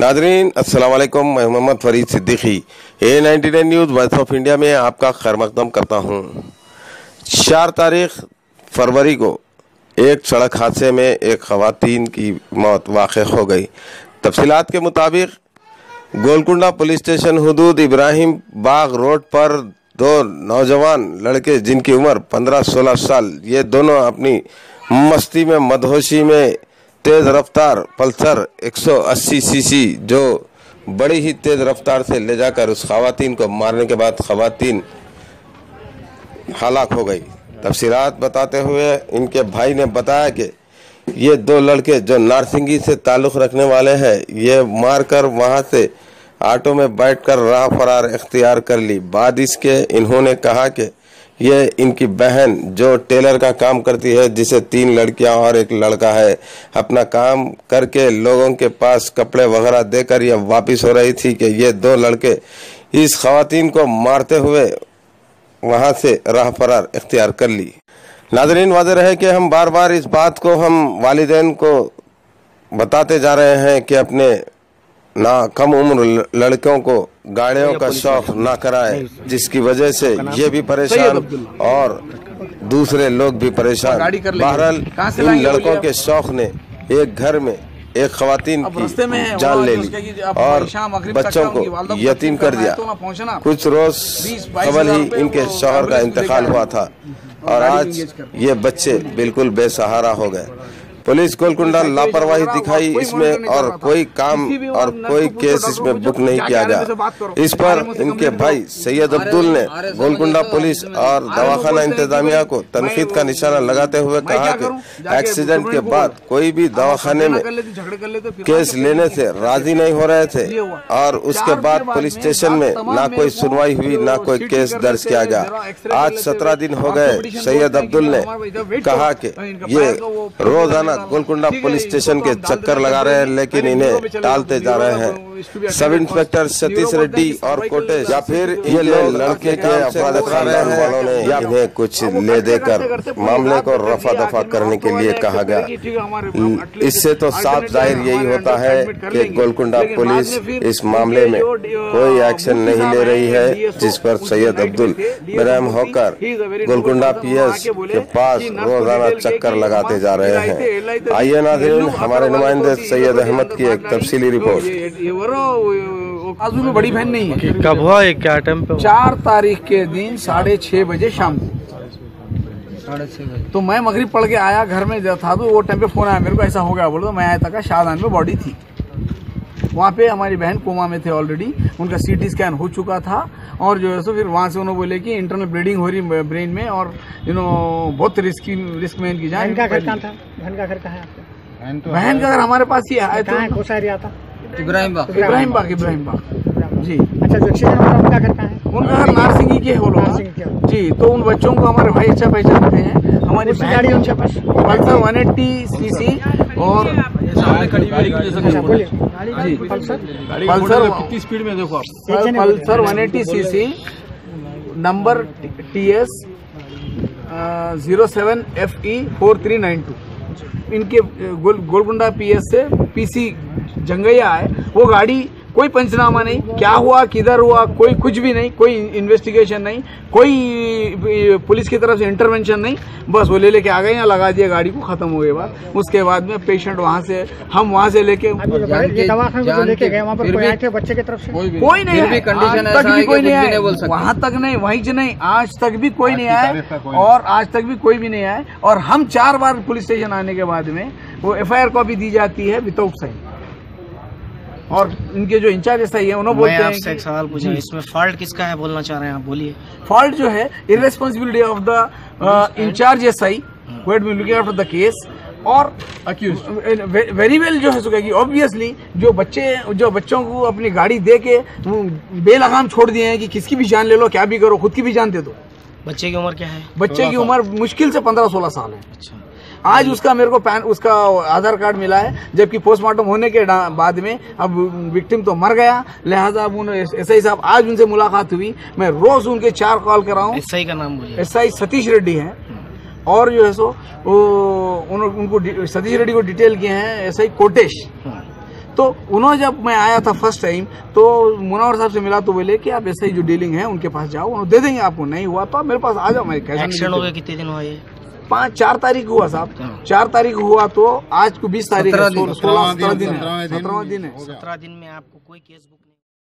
नाजरीन, अस्सलाम मैं Mohammad Farid Siddiqui. A ninety nine news voice of India में आपका खैर मकदम करता हूँ। चार तारीख फरवरी को एक सड़क हादसे में एक खवातीन की मौत वाक़ हो गई। तफसीत के मुताबिक गोलकुंडा पुलिस स्टेशन हदूद इब्राहिम बाग रोड पर दो नौजवान लड़के जिनकी उम्र 15-16 साल, ये दोनों अपनी मस्ती में, मदहोशी में तेज रफ्तार पल्सर 180 सीसी जो बड़ी ही तेज रफ्तार से ले जाकर उस खातन को मारने के बाद खातन हलाक हो गई। तफसीरात बताते हुए इनके भाई ने बताया कि ये दो लड़के जो नारसिंगी से ताल्लुक़ रखने वाले हैं, ये मारकर वहाँ से ऑटो में बैठकर राह फरार इख्तियार कर ली। बाद इसके इन्होंने कहा कि ये इनकी बहन जो टेलर का काम करती है, जिसे तीन लड़कियाँ और एक लड़का है, अपना काम करके लोगों के पास कपड़े वगैरह देकर यह वापस हो रही थी कि ये दो लड़के इस खातन को मारते हुए वहाँ से राह फरार इख्तियार कर ली। नाजरीन वाज रहे कि हम बार बार इस बात को हम वालदेन को बताते जा रहे हैं कि अपने ना कम उम्र लड़कों को गाड़ियों का शौक ना कराए जिसकी वजह से ये भी परेशान और दूसरे लोग भी परेशान। बहरहाल इन लड़कों के शौक ने एक घर में एक खातन की जान ले ली और बच्चों को यतीम कर दिया। कुछ रोज कबल ही इनके शोहर का इंतकाल हुआ था। और आज ये बच्चे बिल्कुल बेसहारा हो गए। पुलिस गोलकुंडा लापरवाही दिखाई इसमें और कोई काम और कोई केस इसमें बुक नहीं किया गया। इस पर इनके भाई सैयद अब्दुल ने गोलकुंडा पुलिस और दवाखाना इंतजामिया को तनखीद का निशाना लगाते हुए कहा कि एक्सीडेंट के बाद कोई भी दवाखाने में केस लेने से राज़ी नहीं हो रहे थे और उसके बाद पुलिस स्टेशन में ना कोई सुनवाई हुई ना कोई केस दर्ज किया गया। आज सत्रह दिन हो गए सैयद अब्दुल ने कहा कि ये रोज़ाना गोलकुंडा पुलिस स्टेशन के चक्कर लगा रहे हैं लेकिन इन्हें टालते जा रहे हैं। सब इंस्पेक्टर सतीश रेड्डी और कोटेश या फिर ये लड़के के अपराध वालों ने या कुछ ले देकर मामले को रफा दफ़ा करने के लिए कहा गया। इससे तो साफ़ ज़ाहिर यही होता है कि गोलकुंडा पुलिस इस मामले में कोई एक्शन नहीं ले रही है जिस पर सैयद अब्दुल बेरहम होकर गोलकुंडा पीएस के पास रोज़ाना चक्कर लगाते जा रहे हैं। आइए नाजरीन हमारे नुमाइंदे सैयद अहमद की एक तफसीली रिपोर्ट में बड़ी बहन नहीं है। कब हुआ ये? क्या टाइम पे चार तारीख के दिन साढ़े छह बजे शाम को। तो मैं मगरिब पढ़ के आया घर में था तो वो टाइम पे फ़ोन आया मेरे को ऐसा हो गया बोलो तो मैं आया था शाहजहान में बॉडी थी। वहाँ पे हमारी बहन कोमा में थे ऑलरेडी उनका सीटी स्कैन हो चुका था और जो है सो फिर वहाँ से उन्होंने बोले कि इंटरनल ब्लीडिंग हो रही ब्रेन में और यू नो बहुत रिस्की रिस्क में इनकी जान का घर कहाँ था? बहन का घर कहाँ है आपके? बहन का घर हमारे पास ही आया एरिया था इब्राहिम बाग। इब्राहिम बाग इब्राहिम बाग। जी। अच्छा जो एक्सीडेंट हुआ उनका घर कहाँ है उनका घर नारसिंगी के हो लोग जी तो उन बच्चों को हमारे भाई अच्छा पहचानते हैं। हमारी गाड़ी उनके पास Pulsar one eighty C C और अच्छा जी। पल्सर? पल्सर? कितनी स्पीड में देखो आप। Pulsar one eighty C C number T S zero seven F E four three nine two. इनके गोल गोलकुंडा पी एस से पीसी जंगैया है वो गाड़ी कोई पंचनामा नहीं क्या हुआ किधर हुआ कोई कुछ भी नहीं कोई इन्वेस्टिगेशन नहीं कोई पुलिस की तरफ़ से इंटरवेंशन नहीं बस वो ले लेके आ गए यहाँ लगा दिया गाड़ी को खत्म हो गए बाद उसके बाद में पेशेंट वहाँ से हम वहाँ से लेके दवाखाना लेके गए वहाँ पर कोई आए थे बच्चे की तरफ़ से? कोई नहीं तक भी कोई नहीं आया वहाँ तक नहीं वहीं से नहीं आज तक भी कोई नहीं आया और आज तक भी कोई भी नहीं आया और हम चार बार पुलिस स्टेशन आने के बाद में वो एफ़ कॉपी दी जाती है विदाउट साइन। और इनके जो इंचार्ज ऐसा है उन्होंने बोलते हैं आपसे एक सवाल पूछा इसमें फॉल्ट किसका है बोलना चाह रहे हैं आप बोलिए। फॉल्ट जो है irresponsibility of the incharge S I wait be looking after the case और अक्यूज वेरी वेल जो है सो कि ऑब्वियसली जो बच्चे जो बच्चों को अपनी गाड़ी दे के बेलगाम छोड़ दिए हैं कि किसकी भी जान ले लो क्या भी करो खुद की भी जान दे दो। बच्चे की उम्र क्या है? बच्चे की उम्र मुश्किल से पंद्रह सोलह साल है। अच्छा। आज उसका मेरे को पैन उसका आधार कार्ड मिला है जबकि पोस्टमार्टम होने के बाद में अब विक्टिम तो मर गया। लिहाजा अब उन्होंने एस आई साहब आज उनसे मुलाकात हुई। मैं रोज उनके चार कॉल कर रहा हूँ। एसआई का नाम एस आई सतीश रेड्डी है। और जो है सो वो उन, उनको सतीश रेड्डी को डिटेल किए हैं एस आई कोटेश। तो उन्होंने जब मैं आया था फ़र्स्ट टाइम तो मुनावर साहब से मिला तो बोले कि आप ऐसे ही जो डीलिंग है उनके पास जाओ उन्होंने दे देंगे आपको नहीं हुआ तो आप मेरे पास आ जाओ मैं कैसा एक्सीडेंट हो। गया कितने दिन हुआ ये? पाँच चार तारीख हुआ साहब। चार तारीख हुआ तो आज को बीस तारीख सोलह सत्रह दिन है। सत्रहवा दिन है। सत्रह दिन में आपको कोई केस बुक